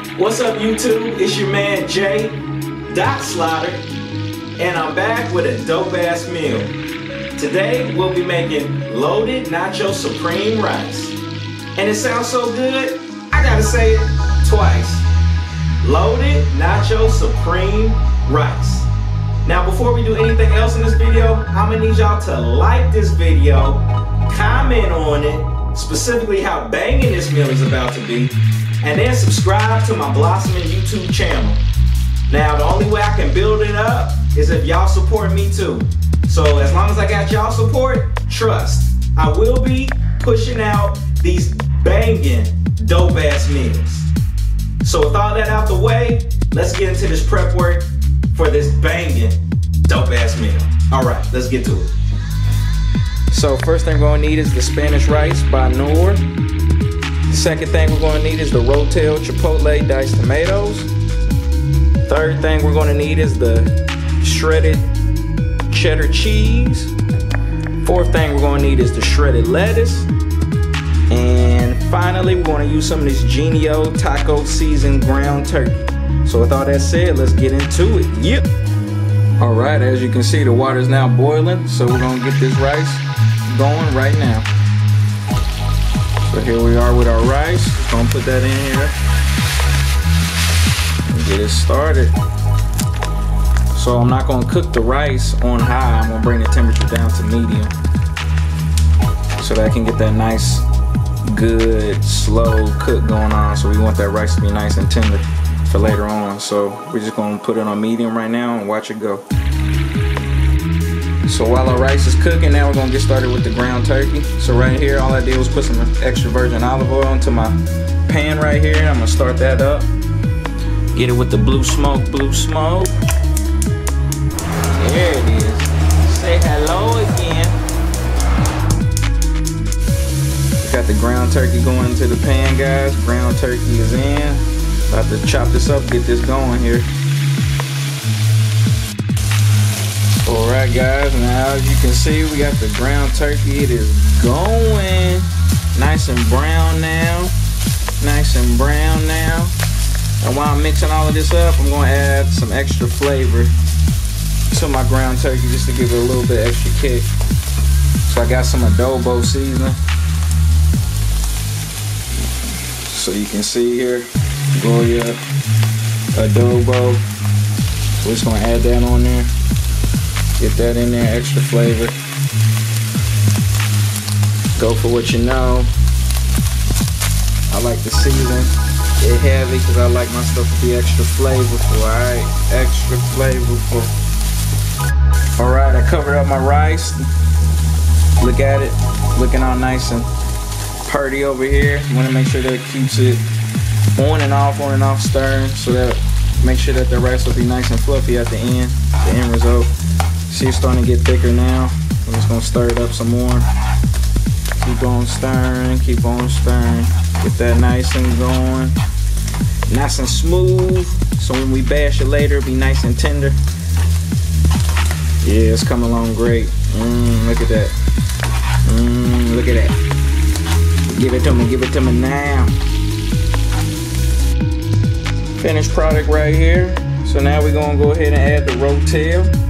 What's up YouTube? It's your man Jay Doc Slauter and I'm back with a dope ass meal. Today we'll be making loaded nacho supreme rice. And it sounds so good, I gotta say it twice. Loaded nacho supreme rice. Now before we do anything else in this video, I'm gonna need y'all to like this video, comment on it, specifically how banging this meal is about to be, and then subscribe to my blossoming YouTube channel. Now, the only way I can build it up is if y'all support me too. So as long as I got y'all support, trust, I will be pushing out these banging dope ass meals. So with all that out the way, let's get into this prep work for this banging dope ass meal. All right, let's get to it. So first thing we're gonna need is the Spanish rice by Second thing we're gonna need is the Rotel Chipotle diced tomatoes. Third thing we're gonna need is the shredded cheddar cheese. Fourth thing we're gonna need is the shredded lettuce. And finally, we're gonna use some of this Jennie-O taco seasoned ground turkey. So with all that said, let's get into it. Yep. All right, as you can see, the water is now boiling. So we're gonna get this rice going right now. So here we are with our rice. Just gonna put that in here and get it started. So I'm not gonna cook the rice on high. I'm gonna bring the temperature down to medium so that I can get that nice, good, slow cook going on. So we want that rice to be nice and tender for later on. So we're just gonna put it on medium right now and watch it go. So while our rice is cooking, now we're gonna get started with the ground turkey. So right here, all I did was put some extra virgin olive oil into my pan right here. I'm gonna start that up. Get it with the blue smoke, blue smoke. There it is. Say hello again. Got the ground turkey going into the pan, guys. Ground turkey is in. About to chop this up, get this going here. Alright guys, now as you can see we got the ground turkey. It is going nice and brown now. Nice and brown now. And while I'm mixing all of this up, I'm gonna add some extra flavor to my ground turkey just to give it a little bit extra kick. So I got some adobo seasoning. So you can see here, Goya adobo. We're just gonna add that on there. Get that in there, extra flavor. Go for what you know. I like the season it heavy because I like my stuff to be extra flavorful, alright? Extra flavorful. Alright, I covered up my rice. Look at it, looking all nice and purty over here. You want to make sure that it keeps it on and off, on and off stirring so that make sure that the rice will be nice and fluffy at the end, the end result. See it's starting to get thicker now. I'm just gonna stir it up some more. Keep on stirring, keep on stirring. Get that nice and going. Nice and smooth. So when we bash it later, it'll be nice and tender. Yeah, it's coming along great. Mmm, look at that. Mmm, look at that. Give it to me, give it to me now. Finished product right here. So now we're gonna go ahead and add the Rotel.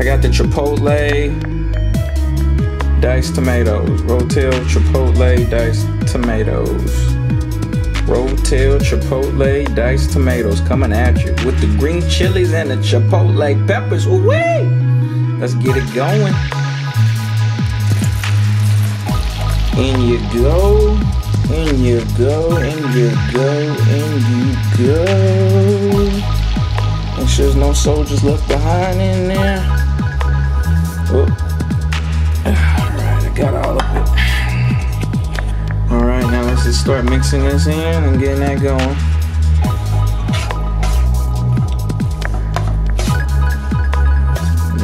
I got the Chipotle diced tomatoes. Rotel Chipotle diced tomatoes. Rotel Chipotle diced tomatoes coming at you with the green chilies and the Chipotle peppers. Ooh wee! Let's get it going. In you go, in you go, in you go, in you go. Sure there's no soldiers left behind in there. Just start mixing this in and getting that going.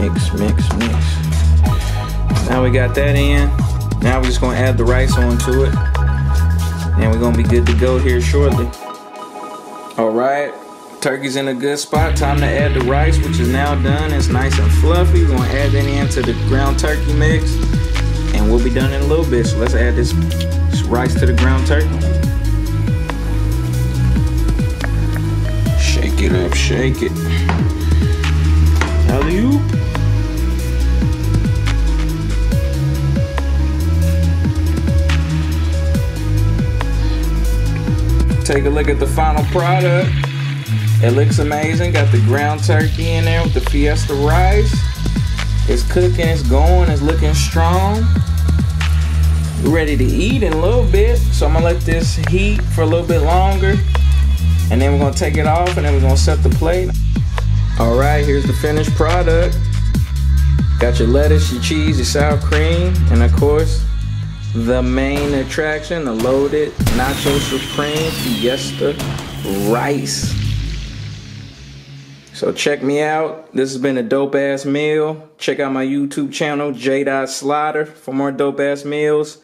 Mix, mix, mix. Now we got that in. Now we're just gonna add the rice onto it. And we're gonna be good to go here shortly. Alright, turkey's in a good spot. Time to add the rice, which is now done. It's nice and fluffy. We're gonna add that into the ground turkey mix. And we'll be done in a little bit. So let's add this, this rice to the ground turkey. Shake it up, shake it. Alley oop. Take a look at the final product. It looks amazing. Got the ground turkey in there with the Fiesta rice. It's cooking, it's going, it's looking strong. Ready to eat in a little bit. So I'm gonna let this heat for a little bit longer. And then we're gonna take it off and then we're gonna set the plate. All right, here's the finished product. Got your lettuce, your cheese, your sour cream, and of course, the main attraction, the loaded Nacho Supreme Fiesta Rice. So check me out. This has been a dope ass meal. Check out my YouTube channel, J. Slauter, for more dope ass meals.